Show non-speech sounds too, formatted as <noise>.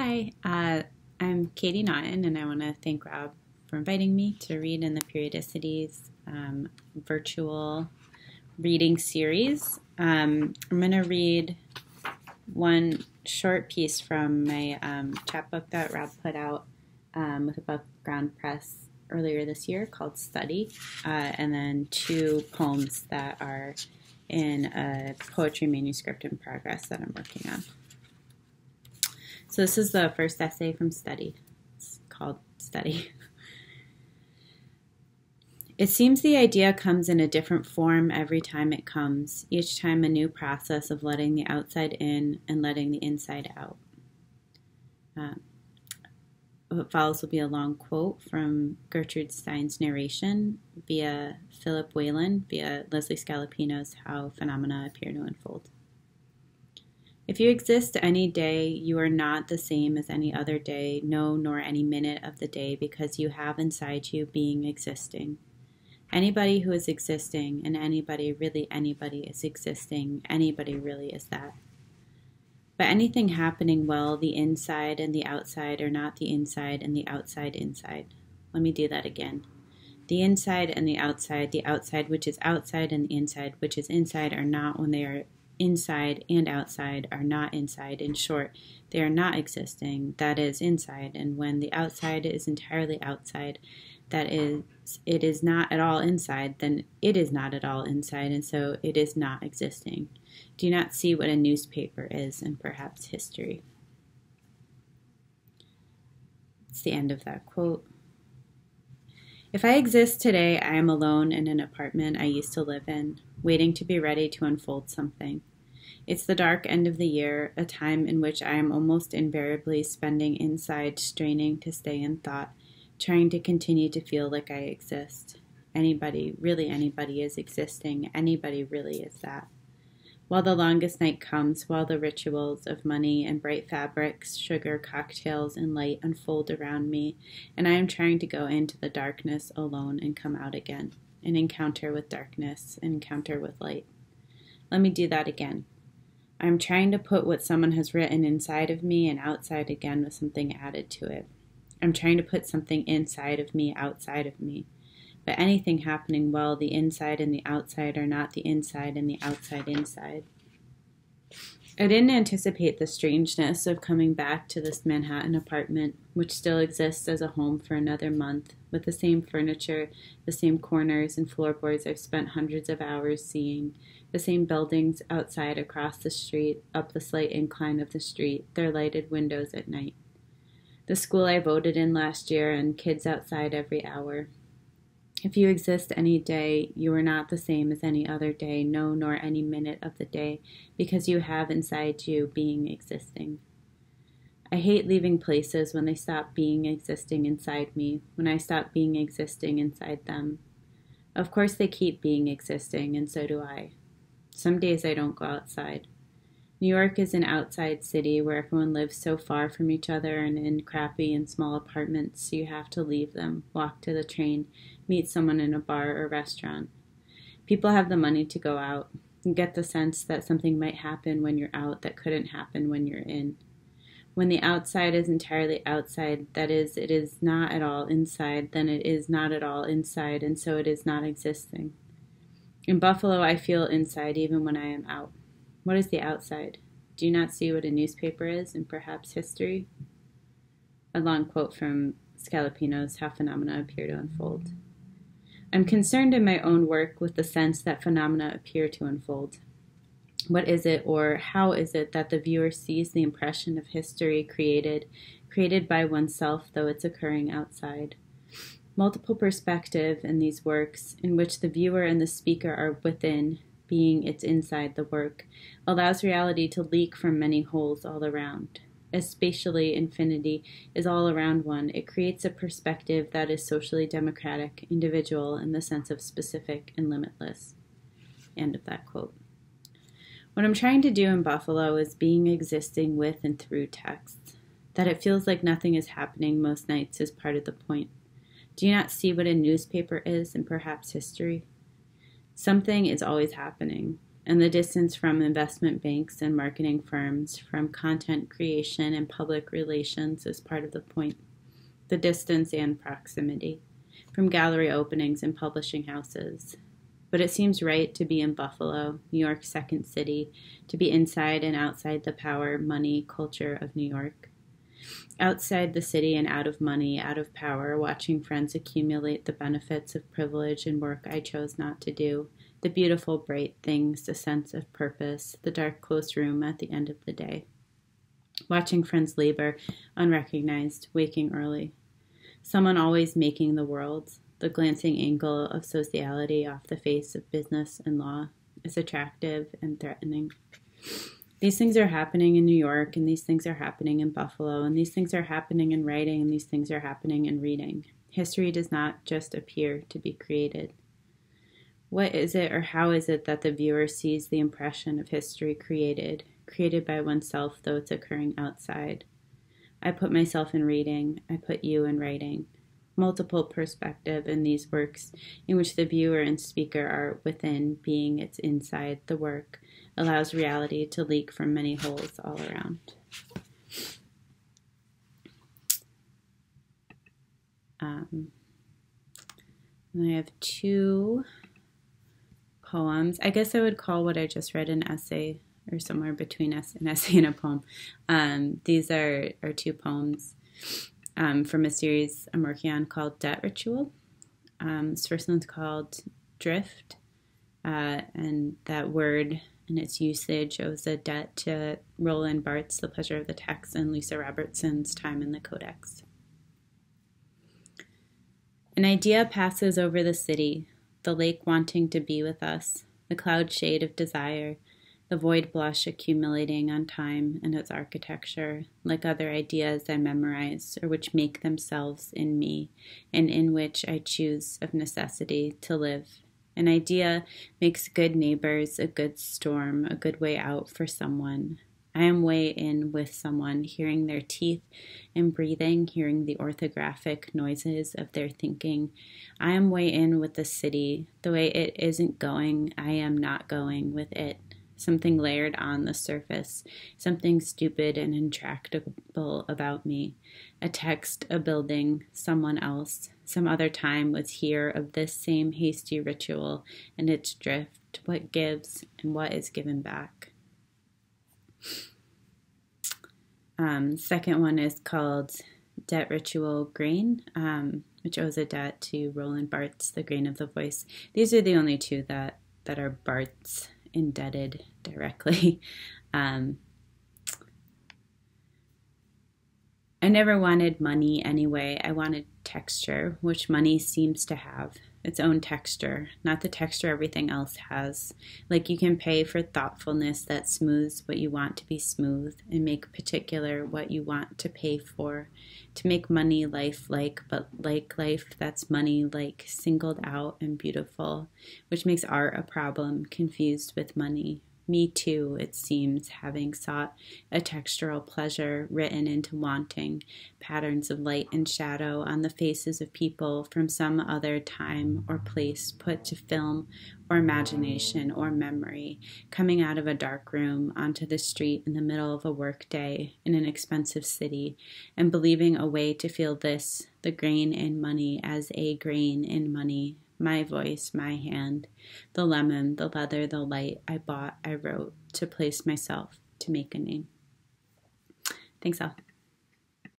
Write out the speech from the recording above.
Hi, uh, I'm Katie Naughton, and I want to thank Rob for inviting me to read in the Periodicities um, virtual reading series. Um, I'm going to read one short piece from my um, chapbook that Rob put out um, with Above Ground Press earlier this year called Study, uh, and then two poems that are in a poetry manuscript in progress that I'm working on. So this is the first essay from Study. It's called Study. <laughs> It seems the idea comes in a different form every time it comes, each time a new process of letting the outside in and letting the inside out. Uh, what follows will be a long quote from Gertrude Stein's narration via Philip Whalen, via Leslie Scalapino's How Phenomena Appear to Unfold. If you exist any day, you are not the same as any other day, no, nor any minute of the day, because you have inside you being existing. Anybody who is existing, and anybody, really anybody, is existing, anybody really is that. But anything happening well, the inside and the outside are not the inside and the outside inside. Let me do that again. The inside and the outside, the outside which is outside and the inside which is inside are not when they are inside and outside are not inside. In short, they are not existing, that is inside. And when the outside is entirely outside, that is it is not at all inside, then it is not at all inside, and so it is not existing. Do not see what a newspaper is and perhaps history. It's the end of that quote. If I exist today, I am alone in an apartment I used to live in, waiting to be ready to unfold something. It's the dark end of the year, a time in which I am almost invariably spending inside, straining to stay in thought trying to continue to feel like I exist. Anybody, really anybody, is existing. Anybody really is that. While the longest night comes, while the rituals of money and bright fabrics, sugar, cocktails, and light unfold around me, and I am trying to go into the darkness alone and come out again, an encounter with darkness, an encounter with light. Let me do that again. I'm trying to put what someone has written inside of me and outside again with something added to it. I'm trying to put something inside of me outside of me. But anything happening well, the inside and the outside are not the inside and the outside inside. I didn't anticipate the strangeness of coming back to this Manhattan apartment, which still exists as a home for another month, with the same furniture, the same corners and floorboards I've spent hundreds of hours seeing, the same buildings outside across the street, up the slight incline of the street, their lighted windows at night the school I voted in last year, and kids outside every hour. If you exist any day, you are not the same as any other day, no, nor any minute of the day, because you have inside you being existing. I hate leaving places when they stop being existing inside me, when I stop being existing inside them. Of course, they keep being existing, and so do I. Some days I don't go outside. New York is an outside city where everyone lives so far from each other and in crappy and small apartments, so you have to leave them, walk to the train, meet someone in a bar or restaurant. People have the money to go out and get the sense that something might happen when you're out that couldn't happen when you're in. When the outside is entirely outside, that is, it is not at all inside, then it is not at all inside, and so it is not existing. In Buffalo, I feel inside even when I am out. What is the outside? Do you not see what a newspaper is and perhaps history? A long quote from Scalapino's How Phenomena Appear to Unfold. I'm concerned in my own work with the sense that phenomena appear to unfold. What is it, or how is it, that the viewer sees the impression of history created, created by oneself, though it's occurring outside? Multiple perspective in these works, in which the viewer and the speaker are within, being its inside the work, allows reality to leak from many holes all around. As spatially infinity is all around one, it creates a perspective that is socially democratic, individual in the sense of specific and limitless. End of that quote. What I'm trying to do in Buffalo is being existing with and through texts. That it feels like nothing is happening most nights is part of the point. Do you not see what a newspaper is and perhaps history? Something is always happening. and the distance from investment banks and marketing firms, from content creation and public relations is part of the point. The distance and proximity, from gallery openings and publishing houses. But it seems right to be in Buffalo, New York's second city, to be inside and outside the power, money, culture of New York. Outside the city and out of money, out of power, watching friends accumulate the benefits of privilege and work I chose not to do the beautiful, bright things, the sense of purpose, the dark, close room at the end of the day. Watching friends labor, unrecognized, waking early. Someone always making the world, the glancing angle of sociality off the face of business and law is attractive and threatening. These things are happening in New York, and these things are happening in Buffalo, and these things are happening in writing, and these things are happening in reading. History does not just appear to be created. What is it or how is it that the viewer sees the impression of history created, created by oneself though it's occurring outside? I put myself in reading, I put you in writing. Multiple perspective in these works, in which the viewer and speaker are within, being it's inside the work, allows reality to leak from many holes all around. Um, I have two poems. I guess I would call what I just read an essay or somewhere between us an essay and a poem. Um, these are, are two poems um, from a series I'm working on called Debt Ritual. Um, this first one's called Drift, uh, and that word and its usage owes a debt to Roland Barthes' The Pleasure of the Text and Lisa Robertson's Time in the Codex. An idea passes over the city, the lake wanting to be with us, the cloud shade of desire, the void blush accumulating on time and its architecture, like other ideas I memorize or which make themselves in me, and in which I choose of necessity to live. An idea makes good neighbors a good storm, a good way out for someone, I am way in with someone, hearing their teeth and breathing, hearing the orthographic noises of their thinking. I am way in with the city. The way it isn't going, I am not going with it. Something layered on the surface, something stupid and intractable about me. A text, a building, someone else. Some other time was here of this same hasty ritual and its drift, what gives and what is given back. Um, second one is called Debt Ritual Grain, um, which owes a debt to Roland Barthes, The Grain of the Voice. These are the only two that, that are Barthes indebted directly. <laughs> Um, I never wanted money anyway. I wanted texture, which money seems to have its own texture, not the texture everything else has. Like you can pay for thoughtfulness that smooths what you want to be smooth and make particular what you want to pay for. To make money life like, but like life that's money like, singled out and beautiful, which makes art a problem confused with money. Me too, it seems, having sought a textural pleasure written into wanting, patterns of light and shadow on the faces of people from some other time or place put to film or imagination or memory, coming out of a dark room onto the street in the middle of a workday in an expensive city, and believing a way to feel this, the grain in money, as a grain in money, my voice, my hand, the lemon, the leather, the light I bought, I wrote to place myself to make a name. Thanks, Al.